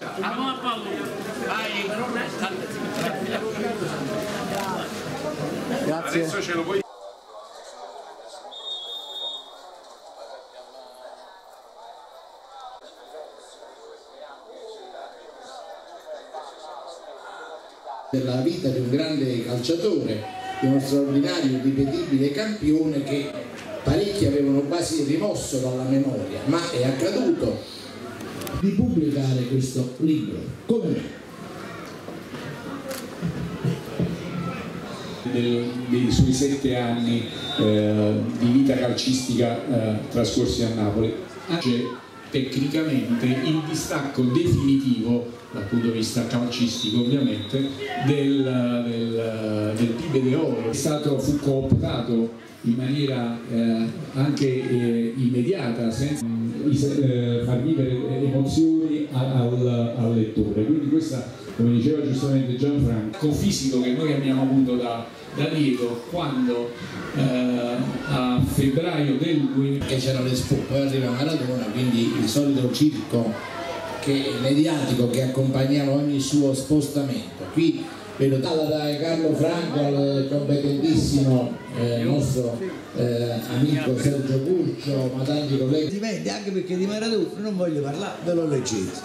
A buona pallone. Vai. Grazie. Adesso ce lo puoi della vita di un grande calciatore, di uno straordinario, irripetibile campione che parecchi avevano quasi rimosso dalla memoria, ma è accaduto di pubblicare questo libro. Come me? del- dei suoi sette anni eh, di vita calcistica eh, trascorsi a Napoli. Tecnicamente il distacco definitivo dal punto di vista calcistico ovviamente del, del, del Pibe de Oro. È stato, fu cooptato in maniera eh, anche eh, immediata senza mm, eh, far vivere emozioni al, al lettore. Quindi questa, come diceva giustamente Gianfranco, fisico che noi abbiamo avuto da, da Diego quando eh, a febbraio del 2000 che c'era l'Expo, poi arriva Maradona, quindi il solito circo che, mediatico che accompagnava ogni suo spostamento. Qui vedo da Carlo Franco al competentissimo eh, nostro eh, amico Sergio Curcio, ma tanti colleghi. Dipende anche perché di Maradona non voglio parlare, ve lo leggete.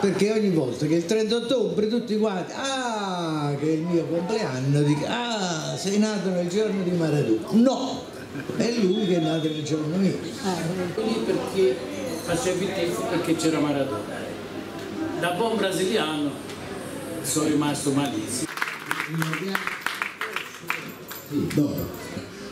Perché ogni volta che il 30 ottobre tutti quanti, ah, che è il mio compleanno, dico, ah, sei nato nel giorno di Maradona. No, è lui che è nato nel giorno mio. Lì perché facevi il tifo perché c'era Maradona. Da buon brasiliano sono rimasto malissimo. Dopo.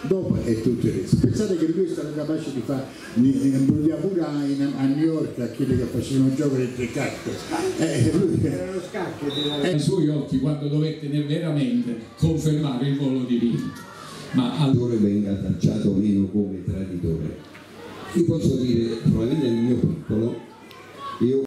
Dopo è tutto il resto. Pensate che lui è stato capace di fare imbrogliare pure a, in- a New York a quelli che facevano gioco tre carte. Eh, lui- ai suoi occhi quando dovette veramente confermare il volo. Ma al traditore venga tacciato meno come traditore. Io posso dire, probabilmente nel mio piccolo, io